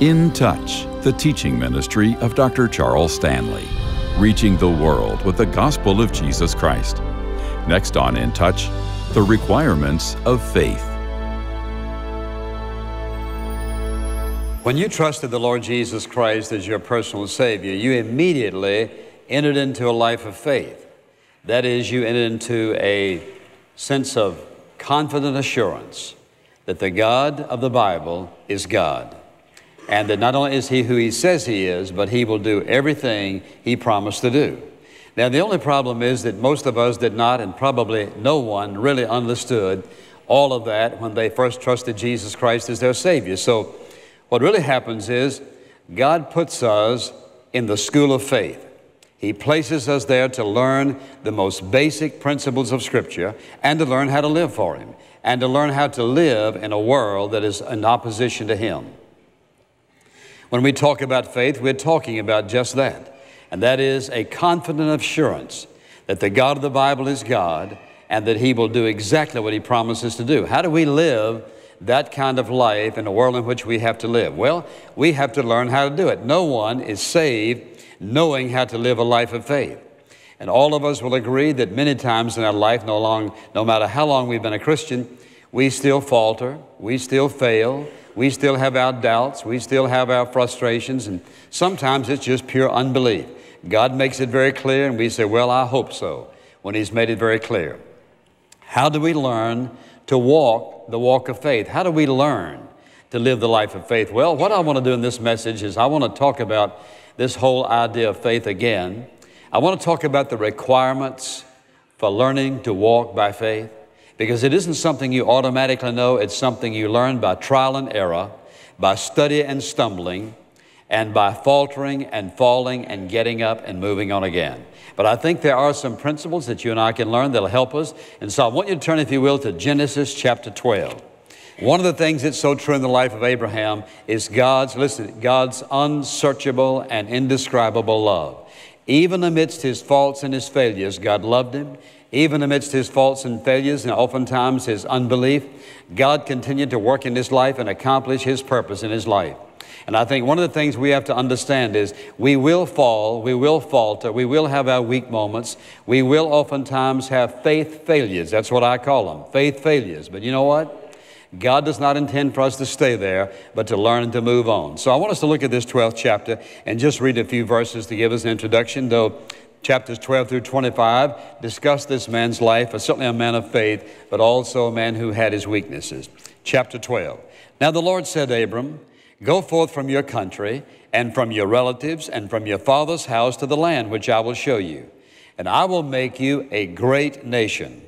In Touch, the teaching ministry of Dr. Charles Stanley, reaching the world with the gospel of Jesus Christ. Next on In Touch, the requirements of faith. When you trusted the Lord Jesus Christ as your personal Savior, you immediately entered into a life of faith. That is, you entered into a sense of confident assurance that the God of the Bible is God. And that not only is He who He says He is, but He will do everything He promised to do. Now, the only problem is that most of us did not, and probably no one really understood all of that when they first trusted Jesus Christ as their Savior. So, what really happens is God puts us in the school of faith. He places us there to learn the most basic principles of Scripture and to learn how to live for Him and to learn how to live in a world that is in opposition to Him. When we talk about faith, we're talking about just that. And that is a confident assurance that the God of the Bible is God and that He will do exactly what He promises to do. How do we live that kind of life in a world in which we have to live? Well, we have to learn how to do it. No one is saved knowing how to live a life of faith. And all of us will agree that many times in our life, no, long, no matter how long we've been a Christian, we still falter, we still fail, we still have our doubts, we still have our frustrations, and sometimes it's just pure unbelief. God makes it very clear, and we say, Well, I hope so, when He's made it very clear. How do we learn to walk the walk of faith? How do we learn to live the life of faith? Well, what I want to do in this message is I want to talk about this whole idea of faith again. I want to talk about the requirements for learning to walk by faith because it isn't something you automatically know, it's something you learn by trial and error, by study and stumbling, and by faltering and falling and getting up and moving on again. But I think there are some principles that you and I can learn that'll help us. And so I want you to turn, if you will, to Genesis chapter 12. One of the things that's so true in the life of Abraham is God's, listen, God's unsearchable and indescribable love. Even amidst his faults and his failures, God loved him. Even amidst his faults and failures and oftentimes his unbelief, God continued to work in his life and accomplish his purpose in his life. And I think one of the things we have to understand is we will fall, we will falter, we will have our weak moments, we will oftentimes have faith failures. That's what I call them faith failures. But you know what? God does not intend for us to stay there, but to learn to move on. So I want us to look at this 12th chapter and just read a few verses to give us an introduction, though chapters 12 through 25 discuss this man's life, as certainly a man of faith, but also a man who had his weaknesses. Chapter 12. Now the Lord said to Abram, Go forth from your country and from your relatives and from your father's house to the land which I will show you. And I will make you a great nation.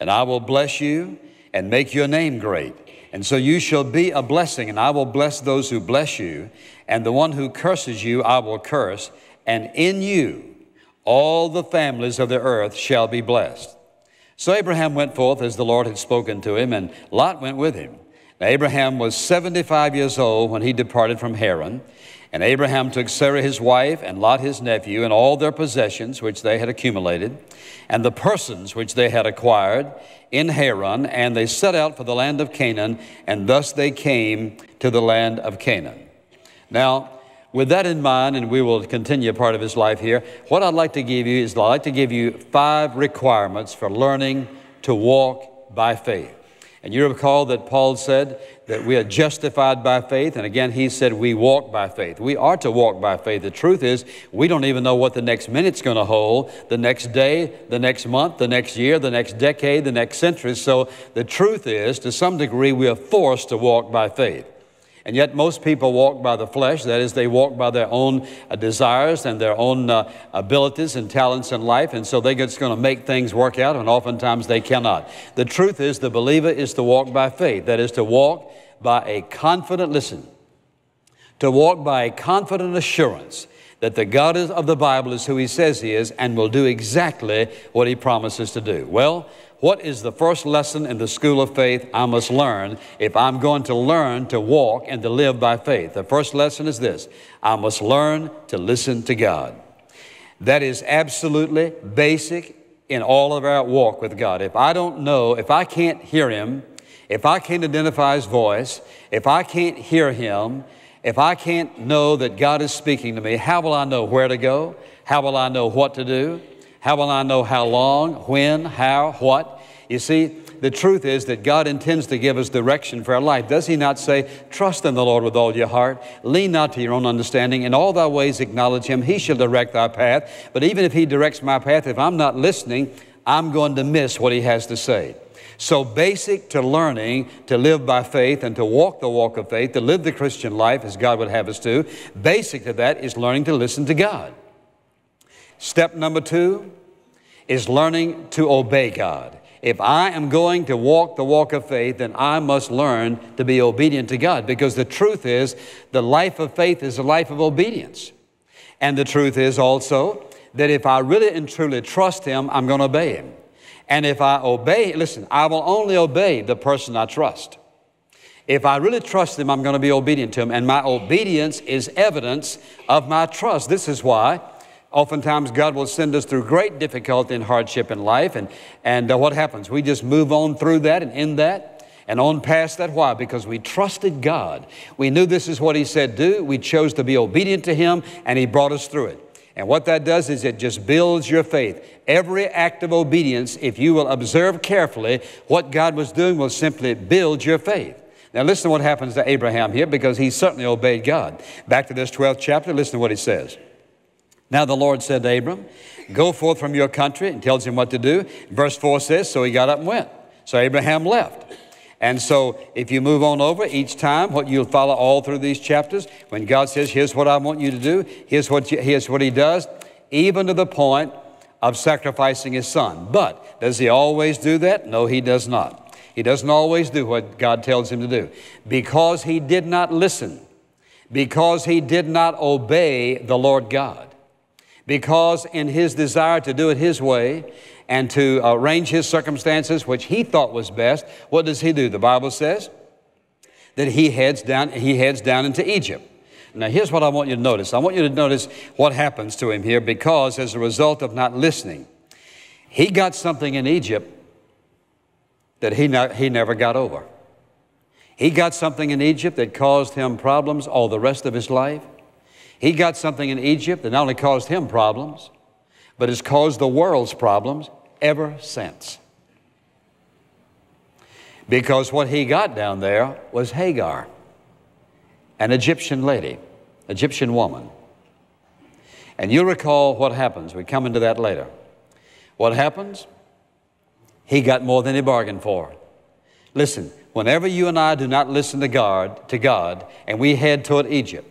And I will bless you and make your name great. And so you shall be a blessing, and I will bless those who bless you. And the one who curses you, I will curse. And in you, all the families of the earth shall be blessed. So Abraham went forth as the Lord had spoken to him, and Lot went with him. Now, Abraham was 75 years old when he departed from Haran. And Abraham took Sarah his wife, and Lot his nephew, and all their possessions which they had accumulated, and the persons which they had acquired in Haran, and they set out for the land of Canaan, and thus they came to the land of Canaan. Now, with that in mind, and we will continue a part of his life here, what I'd like to give you is I'd like to give you five requirements for learning to walk by faith. And you recall that Paul said that we are justified by faith. And again, he said we walk by faith. We are to walk by faith. The truth is, we don't even know what the next minute's going to hold, the next day, the next month, the next year, the next decade, the next century. So the truth is, to some degree, we are forced to walk by faith. And yet, most people walk by the flesh. That is, they walk by their own uh, desires and their own uh, abilities and talents in life. And so they're just going to make things work out, and oftentimes they cannot. The truth is, the believer is to walk by faith. That is, to walk by a confident, listen, to walk by a confident assurance that the God of the Bible is who He says He is and will do exactly what He promises to do. Well, what is the first lesson in the school of faith I must learn if I'm going to learn to walk and to live by faith? The first lesson is this I must learn to listen to God. That is absolutely basic in all of our walk with God. If I don't know, if I can't hear Him, if I can't identify His voice, if I can't hear Him, If I can't know that God is speaking to me, how will I know where to go? How will I know what to do? How will I know how long, when, how, what? You see, the truth is that God intends to give us direction for our life. Does He not say, Trust in the Lord with all your heart, lean not to your own understanding, in all thy ways acknowledge Him, He shall direct thy path. But even if He directs my path, if I'm not listening, I'm going to miss what He has to say. So, basic to learning to live by faith and to walk the walk of faith, to live the Christian life as God would have us to, basic to that is learning to listen to God. Step number two is learning to obey God. If I am going to walk the walk of faith, then I must learn to be obedient to God because the truth is the life of faith is a life of obedience. And the truth is also that if I really and truly trust Him, I'm going to obey Him. And if I obey, listen, I will only obey the person I trust. If I really trust Him, I'm going to be obedient to Him. And my obedience is evidence of my trust. This is why Oftentimes, God will send us through great difficulty and hardship in life, and, and uh, what happens? We just move on through that and in that and on past that. Why? Because we trusted God. We knew this is what He said do. We chose to be obedient to Him, and He brought us through it. And what that does is it just builds your faith. Every act of obedience, if you will observe carefully, what God was doing will simply build your faith. Now, listen to what happens to Abraham here because he certainly obeyed God. Back to this 12th chapter, listen to what he says. Now the Lord said to Abram, Go forth from your country, and tells him what to do. Verse 4 says, So he got up and went. So Abraham left. And so if you move on over each time, what you'll follow all through these chapters, when God says, Here's what I want you to do, here's what, you, here's what he does, even to the point of sacrificing his son. But does he always do that? No, he does not. He doesn't always do what God tells him to do. Because he did not listen, because he did not obey the Lord God because in his desire to do it his way and to arrange his circumstances, which he thought was best, what does he do? The Bible says that he heads down, he heads down into Egypt. Now, here's what I want you to notice. I want you to notice what happens to him here because as a result of not listening, he got something in Egypt that he, not, he never got over. He got something in Egypt that caused him problems all the rest of his life. He got something in Egypt that not only caused him problems, but has caused the world's problems ever since. Because what he got down there was Hagar, an Egyptian lady, Egyptian woman. And you'll recall what happens. We come into that later. What happens? He got more than he bargained for. Listen, whenever you and I do not listen to God, to God, and we head toward Egypt,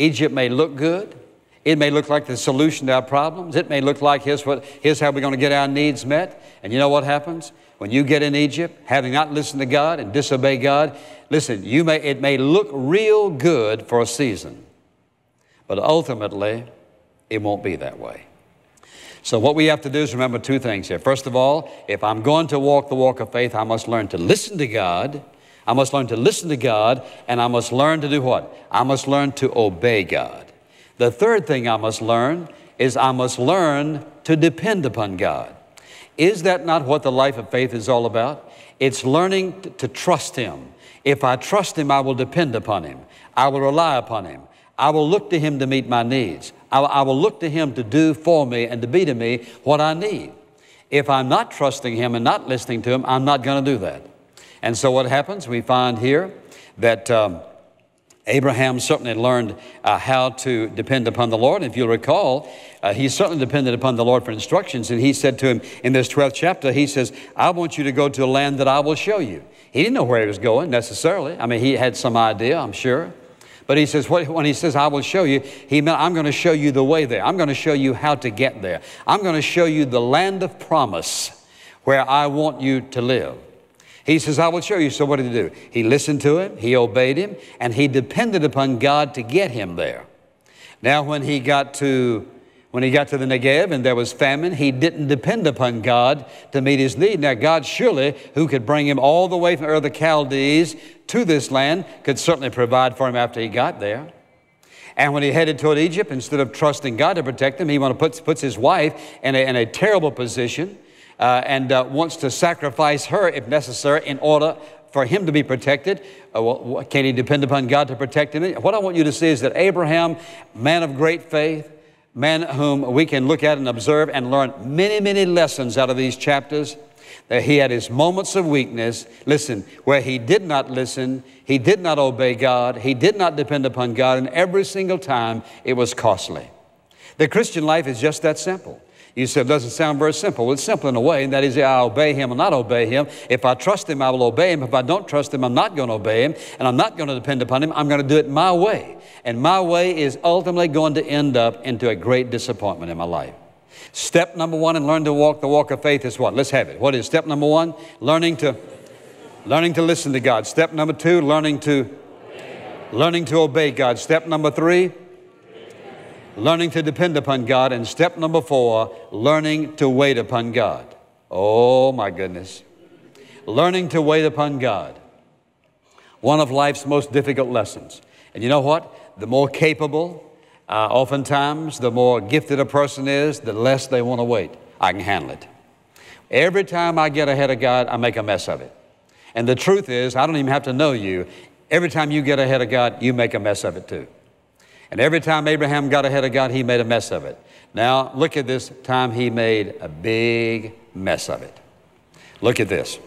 Egypt may look good. It may look like the solution to our problems. It may look like here's, what, here's how we're going to get our needs met. And you know what happens? When you get in Egypt, having not listened to God and disobey God, listen, you may, it may look real good for a season, but ultimately, it won't be that way. So, what we have to do is remember two things here. First of all, if I'm going to walk the walk of faith, I must learn to listen to God I must learn to listen to God, and I must learn to do what? I must learn to obey God. The third thing I must learn is I must learn to depend upon God. Is that not what the life of faith is all about? It's learning to, to trust Him. If I trust Him, I will depend upon Him. I will rely upon Him. I will look to Him to meet my needs. I, I will look to Him to do for me and to be to me what I need. If I'm not trusting Him and not listening to Him, I'm not going to do that. And so what happens? We find here that um, Abraham certainly learned uh, how to depend upon the Lord. If you'll recall, uh, he certainly depended upon the Lord for instructions. And he said to him in this 12th chapter, he says, I want you to go to a land that I will show you. He didn't know where he was going necessarily. I mean, he had some idea, I'm sure. But he says, when he says, I will show you, he meant, I'm going to show you the way there. I'm going to show you how to get there. I'm going to show you the land of promise where I want you to live. He says, I will show you. So what did he do? He listened to him, he obeyed him, and he depended upon God to get him there. Now, when he got to when he got to the Negev and there was famine, he didn't depend upon God to meet his need. Now, God surely, who could bring him all the way from the Chaldees to this land, could certainly provide for him after he got there. And when he headed toward Egypt, instead of trusting God to protect him, he want to put, puts his wife in a, in a terrible position uh, and uh, wants to sacrifice her if necessary in order for him to be protected, uh, well, can he depend upon God to protect him? What I want you to see is that Abraham, man of great faith, man whom we can look at and observe and learn many, many lessons out of these chapters. That he had his moments of weakness, listen, where he did not listen, he did not obey God, he did not depend upon God, and every single time it was costly. The Christian life is just that simple. You said, doesn't sound very simple. Well, it's simple in a way, and that is I obey him or not obey him. If I trust him, I will obey him. If I don't trust him, I'm not going to obey him, and I'm not going to depend upon him. I'm going to do it my way. And my way is ultimately going to end up into a great disappointment in my life. Step number one in learning to walk the walk of faith is what? Let's have it. What is step number one? Learning to learning to listen to God. Step number two, learning to learning to obey God. Step number three, learning to depend upon God. And step number four, learning to wait upon God. Oh my goodness. Learning to wait upon God. One of life's most difficult lessons. And you know what? The more capable, uh, oftentimes, the more gifted a person is, the less they want to wait. I can handle it. Every time I get ahead of God, I make a mess of it. And the truth is, I don't even have to know you. Every time you get ahead of God, you make a mess of it too. And every time Abraham got ahead of God, he made a mess of it. Now, look at this time he made a big mess of it. Look at this.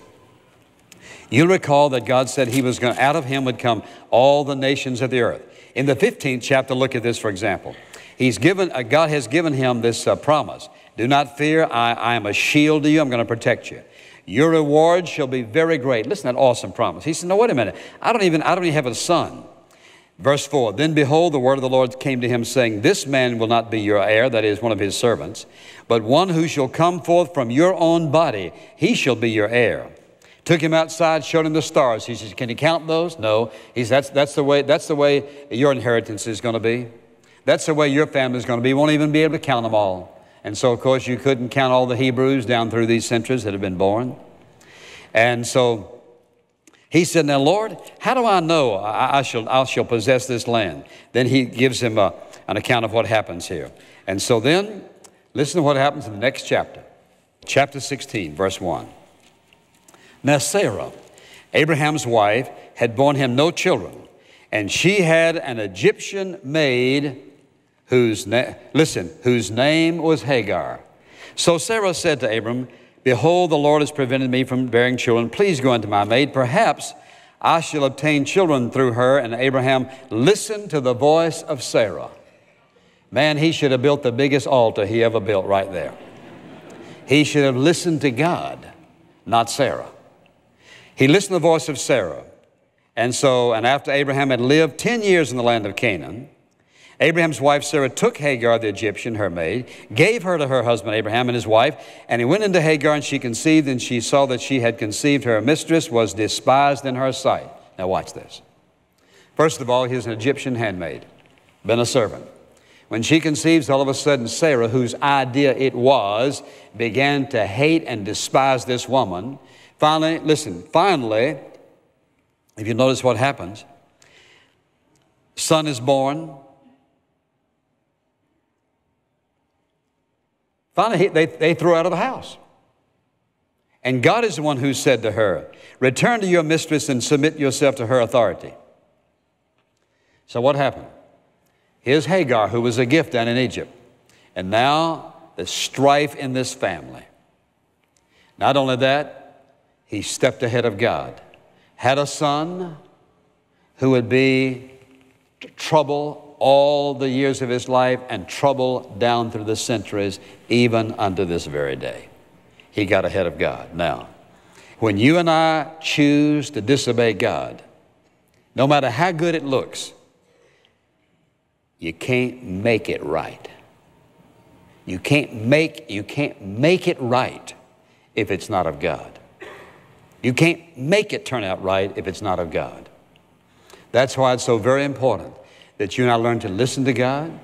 You'll recall that God said he was going, out of him would come all the nations of the earth. In the 15th chapter, look at this, for example. He's given, uh, God has given him this uh, promise. Do not fear, I, I am a shield to you, I'm going to protect you. Your reward shall be very great. Listen to that awesome promise. He said, No, wait a minute. I don't even, I don't even have a son. Verse 4 Then behold, the word of the Lord came to him, saying, This man will not be your heir, that is, one of his servants, but one who shall come forth from your own body, he shall be your heir. Took him outside, showed him the stars. He says, Can you count those? No. He says, that's, that's, the way, that's the way your inheritance is going to be. That's the way your family is going to be. You won't even be able to count them all. And so, of course, you couldn't count all the Hebrews down through these centuries that have been born. And so he said, Now, Lord, how do I know I, I shall, I shall possess this land? Then he gives him a, an account of what happens here. And so then, listen to what happens in the next chapter, chapter 16, verse 1. Now, Sarah, Abraham's wife, had borne him no children, and she had an Egyptian maid whose, na- listen, whose name was Hagar. So Sarah said to Abram, Behold, the Lord has prevented me from bearing children. Please go unto my maid. Perhaps I shall obtain children through her. And Abraham listened to the voice of Sarah. Man, he should have built the biggest altar he ever built right there. He should have listened to God, not Sarah. He listened to the voice of Sarah. And so, and after Abraham had lived 10 years in the land of Canaan, Abraham's wife Sarah took Hagar the Egyptian, her maid, gave her to her husband Abraham and his wife, and he went into Hagar and she conceived, and she saw that she had conceived. Her mistress was despised in her sight. Now, watch this. First of all, he's an Egyptian handmaid, been a servant. When she conceives, all of a sudden, Sarah, whose idea it was, began to hate and despise this woman Finally, listen, finally, if you notice what happens, son is born. Finally, they, they throw out of the house. And God is the one who said to her, Return to your mistress and submit yourself to her authority. So, what happened? Here's Hagar, who was a gift down in Egypt. And now the strife in this family. Not only that, he stepped ahead of God. Had a son who would be trouble all the years of his life and trouble down through the centuries, even unto this very day. He got ahead of God. Now, when you and I choose to disobey God, no matter how good it looks, you can't make it right. You can't make, you can't make it right if it's not of God. You can't make it turn out right if it's not of God. That's why it's so very important that you and I learn to listen to God,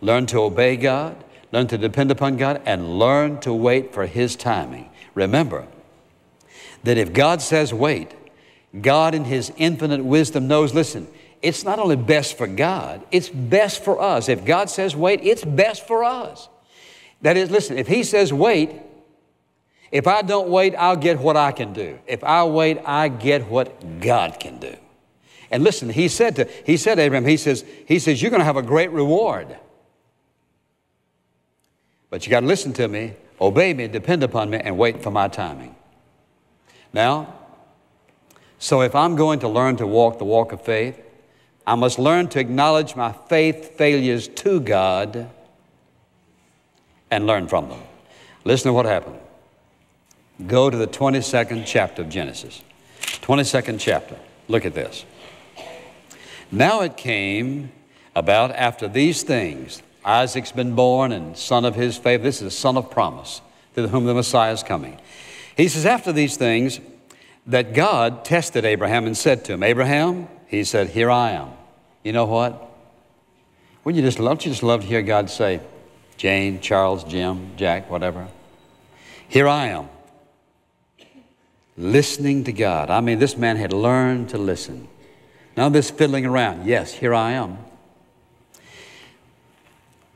learn to obey God, learn to depend upon God, and learn to wait for His timing. Remember that if God says wait, God in His infinite wisdom knows, listen, it's not only best for God, it's best for us. If God says wait, it's best for us. That is, listen, if He says wait, If I don't wait, I'll get what I can do. If I wait, I get what God can do. And listen, he said to he said to Abraham, he says, he says, you're going to have a great reward. But you got to listen to me, obey me, depend upon me, and wait for my timing. Now, so if I'm going to learn to walk the walk of faith, I must learn to acknowledge my faith failures to God and learn from them. Listen to what happened. Go to the 22nd chapter of Genesis. 22nd chapter. Look at this. Now it came about after these things. Isaac's been born and son of his faith. This is a son of promise to whom the Messiah is coming. He says, After these things, that God tested Abraham and said to him, Abraham, he said, Here I am. You know what? Wouldn't you just love, you just love to hear God say, Jane, Charles, Jim, Jack, whatever? Here I am. Listening to God. I mean, this man had learned to listen. Now this fiddling around. Yes, here I am.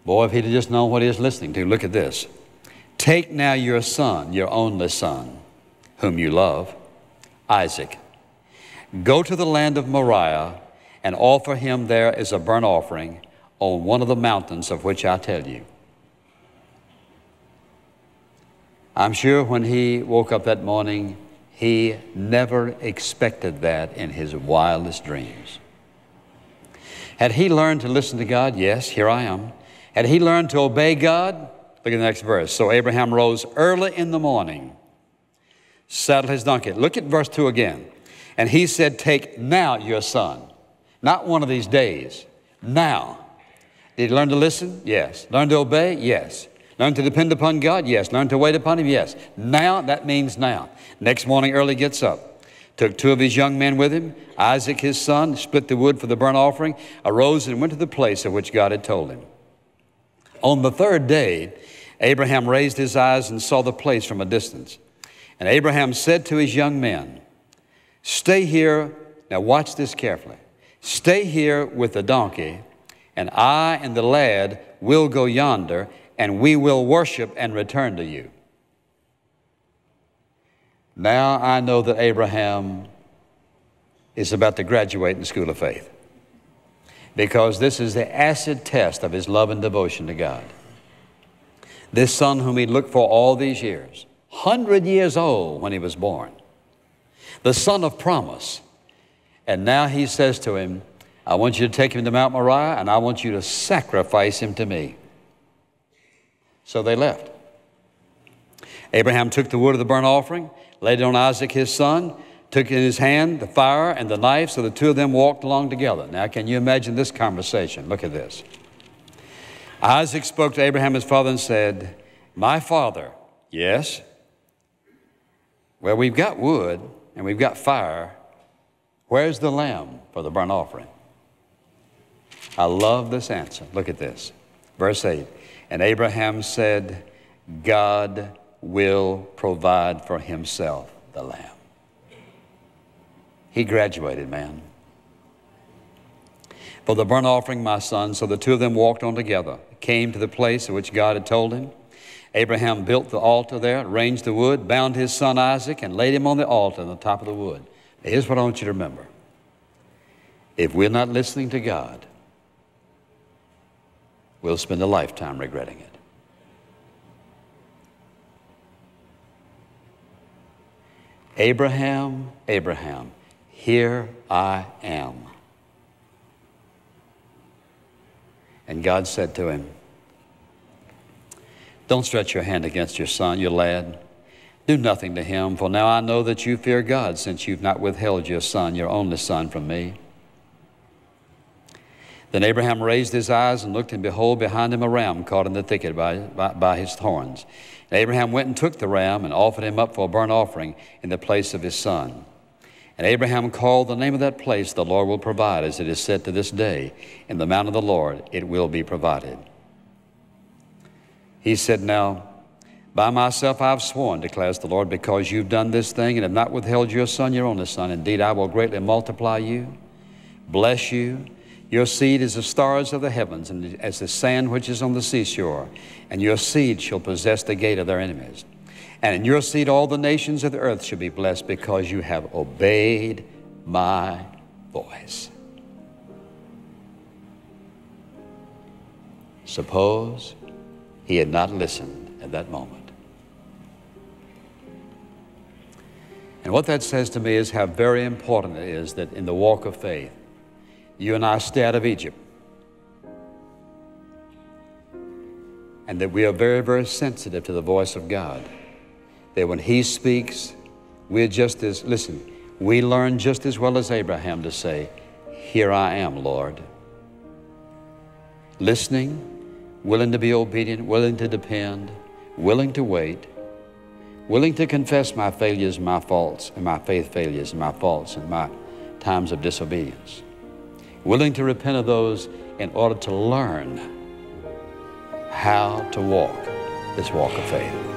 Boy, if he'd just known what he was listening to, look at this. Take now your son, your only son, whom you love, Isaac. Go to the land of Moriah and offer him there as a burnt offering on one of the mountains of which I tell you. I'm sure when he woke up that morning, he never expected that in his wildest dreams. Had he learned to listen to God? Yes, here I am. Had he learned to obey God? Look at the next verse. So Abraham rose early in the morning, saddled his donkey. Look at verse 2 again. And he said, Take now your son. Not one of these days. Now. Did he learn to listen? Yes. Learn to obey? Yes. Learn to depend upon God? Yes. Learn to wait upon Him? Yes. Now, that means now. Next morning early gets up. Took two of his young men with him, Isaac his son, split the wood for the burnt offering, arose and went to the place of which God had told him. On the third day, Abraham raised his eyes and saw the place from a distance. And Abraham said to his young men, Stay here. Now, watch this carefully. Stay here with the donkey, and I and the lad will go yonder, and we will worship and return to you. Now I know that Abraham is about to graduate in the school of faith because this is the acid test of his love and devotion to God. This son whom he looked for all these years, 100 years old when he was born, the son of promise. And now he says to him, I want you to take him to Mount Moriah and I want you to sacrifice him to me. So they left. Abraham took the wood of the burnt offering, laid it on Isaac his son, took in his hand the fire and the knife, so the two of them walked along together. Now, can you imagine this conversation? Look at this. Isaac spoke to Abraham his father and said, My father, yes? Well, we've got wood and we've got fire. Where's the lamb for the burnt offering? I love this answer. Look at this. Verse 8. And Abraham said, God will provide for himself the lamb. He graduated, man. For the burnt offering, my son, so the two of them walked on together, came to the place of which God had told him. Abraham built the altar there, arranged the wood, bound his son Isaac, and laid him on the altar on the top of the wood. Here's what I want you to remember. If we're not listening to God, we'll spend a lifetime regretting it. Abraham, Abraham, here I am. And God said to him, Don't stretch your hand against your son, your lad. Do nothing to him, for now I know that you fear God, since you've not withheld your son, your only son, from me. Then Abraham raised his eyes and looked, and behold, behind him a ram caught in the thicket by, by, by his horns. And Abraham went and took the ram and offered him up for a burnt offering in the place of his son. And Abraham called the name of that place, The Lord will provide, as it is said to this day, In the mount of the Lord it will be provided. He said, Now, by myself I have sworn, declares the Lord, because you've done this thing and have not withheld your son, your only son. Indeed, I will greatly multiply you, bless you. Your seed is the stars of the heavens, and as the sand which is on the seashore, and your seed shall possess the gate of their enemies. And in your seed, all the nations of the earth shall be blessed because you have obeyed my voice. Suppose he had not listened at that moment. And what that says to me is how very important it is that in the walk of faith, you and I stay out of Egypt. And that we are very, very sensitive to the voice of God. That when He speaks, we're just as, listen, we learn just as well as Abraham to say, Here I am, Lord. Listening, willing to be obedient, willing to depend, willing to wait, willing to confess my failures, my faults, and my faith failures, and my faults, and my times of disobedience. Willing to repent of those in order to learn how to walk this walk of faith.